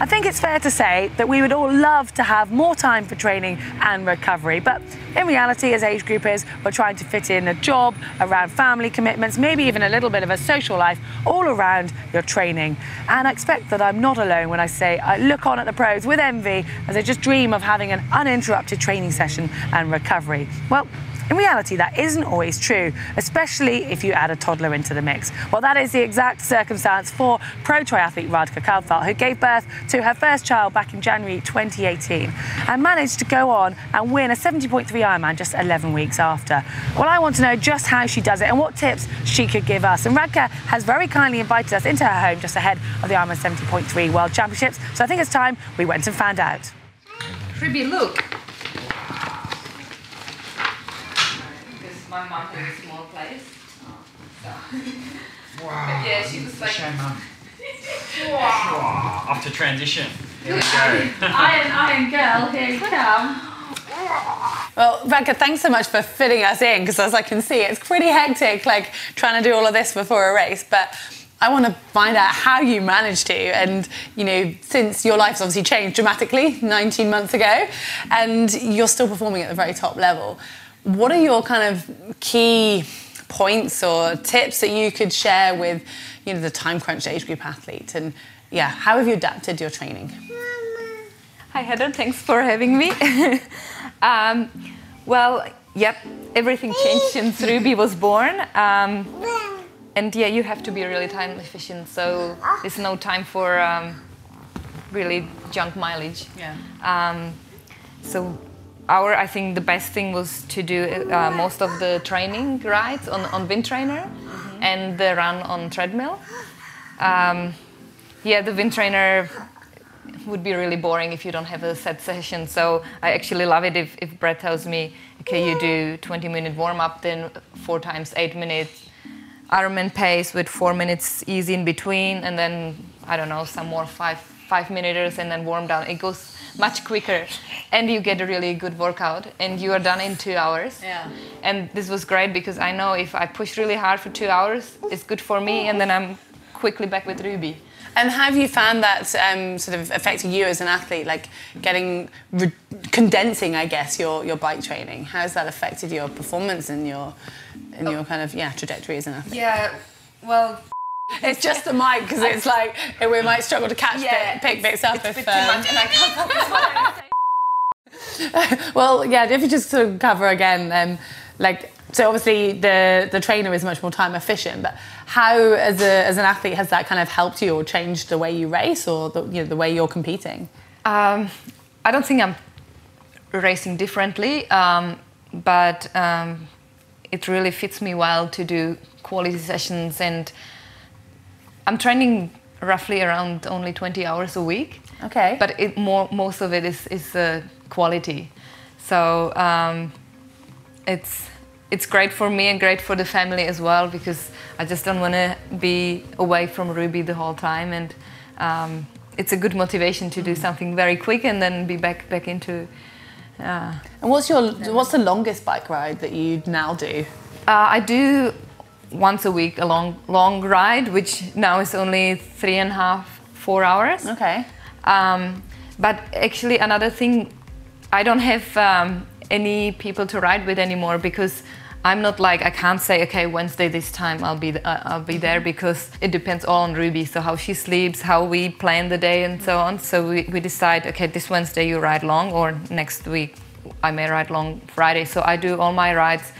I think it's fair to say that we would all love to have more time for training and recovery, but in reality, as age groupers, we're trying to fit in a job around family commitments, maybe even a little bit of a social life all around your training. And I expect that I'm not alone when I say I look on at the pros with envy as I just dream of having an uninterrupted training session and recovery. Well, in reality, that isn't always true, especially if you add a toddler into the mix. Well, that is the exact circumstance for pro triathlete Radka Kahlefeldt, who gave birth to her first child back in January 2018 and managed to go on and win a 70.3 Ironman just 11 weeks after. Well, I want to know just how she does it and what tips she could give us. And Radka has very kindly invited us into her home just ahead of the Ironman 70.3 World Championships. So I think it's time we went and found out. Ruby, look. Because my mom has a small place. So. Wow. But yeah, she was like. Show mum. Wow. Off to transition. Here we go. iron, iron girl, here you come. Well, Radka, thanks so much for fitting us in because as I can see, it's pretty hectic, like trying to do all of this before a race. But I want to find out how you managed to. And, you know, since your life's obviously changed dramatically 19 months ago, and you're still performing at the very top level. What are your kind of key points or tips that you could share with, you know, the time crunch age group athlete? And yeah, how have you adapted your training? Hi Heather, thanks for having me. um, well, yep, everything changed since Ruby was born. Um, and yeah, you have to be really time efficient, so there's no time for um, really junk mileage. Yeah. Um, so our, I think the best thing was to do uh, most of the training rides on, on wind trainer mm-hmm. and the run on treadmill. Yeah, the wind trainer would be really boring if you don't have a set session. So I actually love it if, if Brett tells me, okay, you do 20 minute warm up, then four times eight minutes Ironman pace with four minutes easy in between, and then I don't know some more five five minutes and then warm down. It goes much quicker and you get a really good workout and you are done in two hours yeah and this was great because i know if i push really hard for two hours it's good for me and then i'm quickly back with ruby and have you found that um, sort of affecting you as an athlete, like getting re- condensing, I guess, your, your bike training? How has that affected your performance and your and your kind of yeah trajectory as an athlete? Yeah, well, it's just the mic because it's like we might struggle to catch yeah, bit, pick bits up it's if. Too um, much and I can't well, yeah. If you just sort of cover again, um, like so obviously the the trainer is much more time efficient, but how as a as an athlete has that kind of helped you or changed the way you race or the you know the way you're competing? Um, I don't think I'm racing differently, um, but um, it really fits me well to do quality sessions and I'm training roughly around only 20 hours a week. Okay. But it more most of it is is uh, quality, so um, it's it's great for me and great for the family as well because I just don't want to be away from Ruby the whole time and. Um, it's a good motivation to do mm. something very quick and then be back back into. Uh, and what's your what's the longest bike ride that you now do? Uh, I do once a week a long long ride, which now is only three and a half four hours. Okay. Um, but actually, another thing, I don't have um, any people to ride with anymore because I'm not like I can't say okay Wednesday this time I'll be uh, I'll be there because it depends all on Ruby. So how she sleeps, how we plan the day, and so on. So we, we decide okay this Wednesday you ride long, or next week I may ride long Friday. So I do all my rides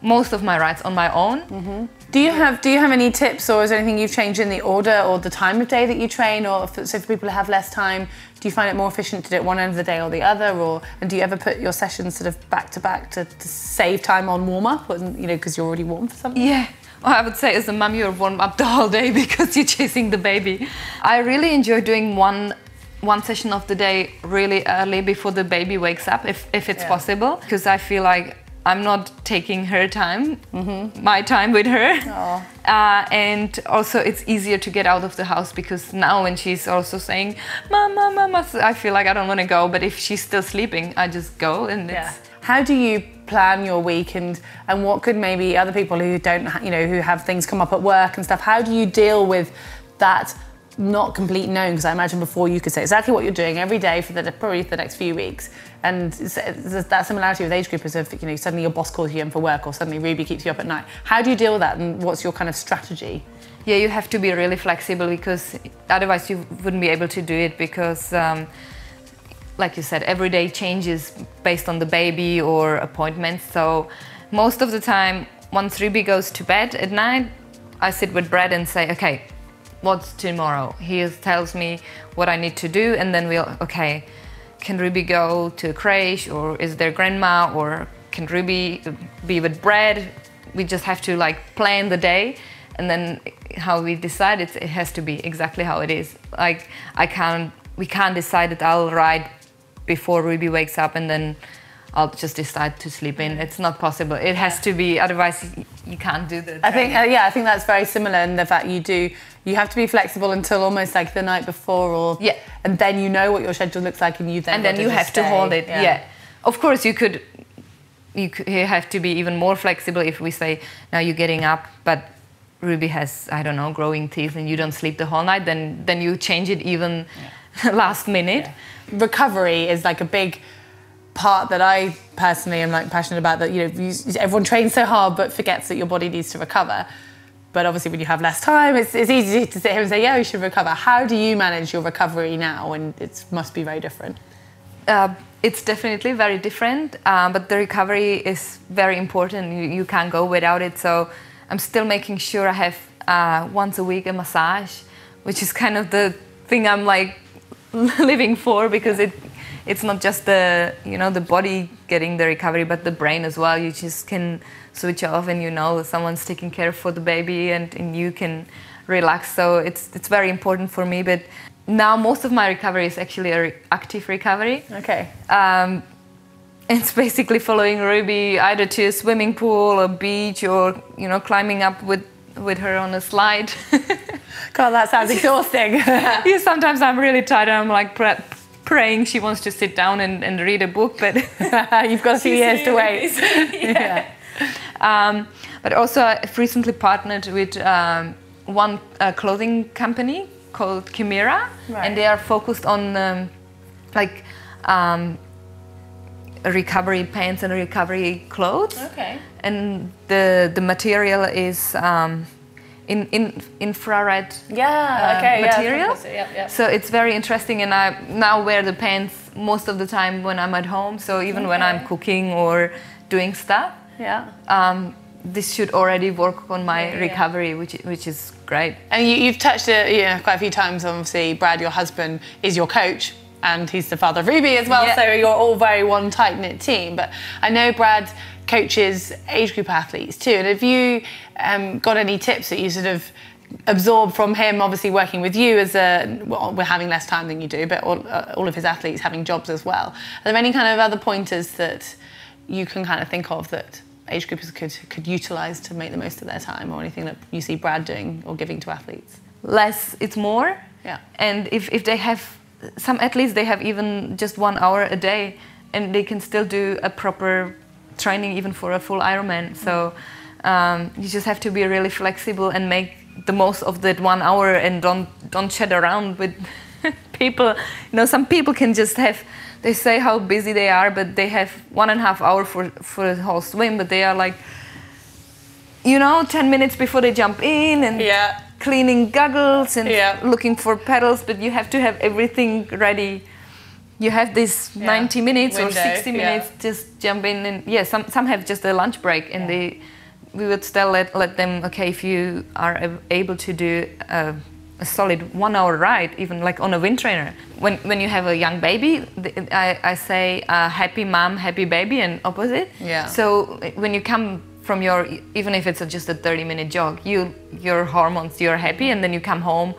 most of my rides on my own. Mm-hmm. Do you have Do you have any tips, or is there anything you've changed in the order or the time of day that you train, or if, so for people who have less time, do you find it more efficient to do it one end of the day or the other, or and do you ever put your sessions sort of back to back to, to save time on warm up, you know, because you're already warm for something? Yeah. Well, I would say as a mum, you're warm up the whole day because you're chasing the baby. I really enjoy doing one one session of the day really early before the baby wakes up, if, if it's yeah. possible, because I feel like I'm not taking her time, mm-hmm. my time with her. Uh, and also, it's easier to get out of the house because now, when she's also saying, Mama, Mama, I feel like I don't want to go. But if she's still sleeping, I just go. And yeah. How do you plan your week and, and what could maybe other people who don't, you know, who have things come up at work and stuff, how do you deal with that not complete known because I imagine before you could say exactly what you're doing every day for the probably for the next few weeks, and that similarity with age groupers of you know suddenly your boss calls you in for work or suddenly Ruby keeps you up at night. How do you deal with that, and what's your kind of strategy? Yeah, you have to be really flexible because otherwise you wouldn't be able to do it because, um, like you said, every day changes based on the baby or appointments. So most of the time, once Ruby goes to bed at night, I sit with Brad and say, okay, what's tomorrow? He tells me what I need to do, and then we'll, okay, can Ruby go to a creche or is there grandma or can Ruby be with Brad? We just have to like plan the day and then how we decide it, it has to be exactly how it is. Like I can't, we can't decide that I'll ride before Ruby wakes up and then I'll just decide to sleep in. It's not possible. It has to be, otherwise you can't do that. I think uh, yeah, I think that's very similar in the fact you do you have to be flexible until almost like the night before or Yeah. and then you know what your schedule looks like and you then and then you just have to hold it. Yeah. Of course, you could. You, could, you have to be even more flexible if we say now you're getting up, but Ruby has I don't know growing teeth and you don't sleep the whole night. Then then you change it even last minute. recovery is like a big part that I personally am like passionate about. That you know, you, everyone trains so hard but forgets that your body needs to recover. But obviously, when you have less time, it's, it's easy to sit here and say, "Yeah, we should recover." How do you manage your recovery now? And it must be very different. Uh, it's definitely very different, uh, but the recovery is very important. You, you can't go without it. So I'm still making sure I have uh, once a week a massage, which is kind of the thing I'm like living for because it it's not just the you know the body getting the recovery, but the brain as well. You just can switch off and you know someone's taking care for the baby and, and you can relax. So it's it's very important for me, but. Now most of my recovery is actually a re- active recovery. Okay. Um, it's basically following Ruby either to a swimming pool, or beach, or you know climbing up with with her on a slide. God, that sounds exhausting. yeah, sometimes I'm really tired. and I'm like praying she wants to sit down and, and read a book, but You've got a few years to wait. yeah. Um, but also, I've recently partnered with um, one uh, clothing company called Kymira, Right. and they are focused on um, like um, recovery pants and recovery clothes. Okay. And the the material is um, in, in infrared Yeah. uh, Okay. material. Yeah. Yeah. yeah. So it's very interesting, and I now wear the pants most of the time when I'm at home. So even when I'm cooking or doing stuff, Yeah. um, this should already work on my Yeah, yeah. recovery, which which is great. And you, you've touched it you know, quite a few times. Obviously, Brad, your husband, is your coach, and he's the father of Ruby as well. Yeah. So you're all very one tight knit team. But I know Brad coaches age group athletes too. And have you um, got any tips that you sort of absorb from him? Obviously, working with you as a well, we're having less time than you do, but all, uh, all of his athletes having jobs as well. Are there any kind of other pointers that you can kind of think of that? Age groupers could could utilize to make the most of their time, or anything that you see Brad doing or giving to athletes. Less, it's more. Yeah. And if, if they have some athletes, they have even just one hour a day, and they can still do a proper training even for a full Ironman. So um, you just have to be really flexible and make the most of that one hour, and don't don't chat around with people. You know, some people can just have. They say how busy they are, but they have one and a half hour for for the whole swim, but they are like, you know, ten minutes before they jump in and Yeah. Cleaning goggles and Yeah. looking for pedals, but you have to have everything ready. You have this Yeah. 90 minutes or Window, 60 yeah. minutes, just jump in and yeah, some some have just a lunch break and they we would still let, let them okay if you are able to do a, a solid one hour ride even like on a wind trainer when when you have a young baby I, I say uh, happy mom happy baby and opposite Yeah. so when you come from your even if it's just a 30 minute jog you your hormones you're happy and then you come home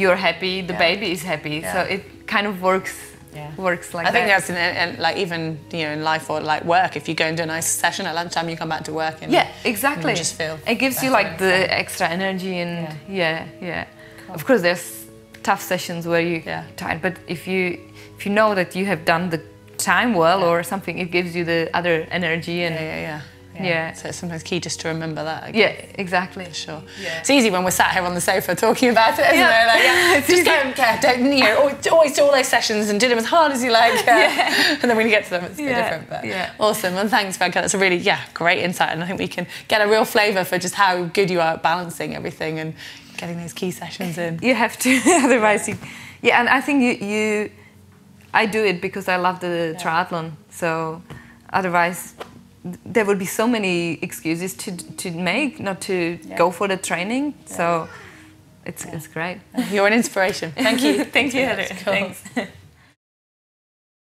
you're happy the Yeah. baby is happy so it kind of works Yeah. works like I think that's in, in, like even you know in life or like work. If you go and do a nice session at lunchtime, you come back to work and yeah exactly you just feel it gives you like the extra energy and yeah yeah, of course there's tough sessions where you Yeah. tired but if you if you know that you have done the time well or something it gives you the other energy and yeah, yeah, yeah. Yeah. So it's sometimes key just to remember that. again. Yeah, exactly. Sure. Yeah. It's easy when we're sat here on the sofa talking about it, isn't Yeah. it? Like, yeah, just don't care. Don't, you know, always, always do all those sessions and do them as hard as you like. Yeah. And then when you get to them, it's a bit Yeah. different. But Yeah. awesome. And thanks, Becca. That's a really, yeah, great insight. And I think we can get a real flavour for just how good you are at balancing everything and getting those key sessions in. You have to, otherwise, you, yeah. And I think you, you, I do it because I love the triathlon. So, otherwise, there would be so many excuses to to make not to go for the training. So, it's it's great. You're an inspiration. Thank you. Thank you, Heather. cool. Thanks.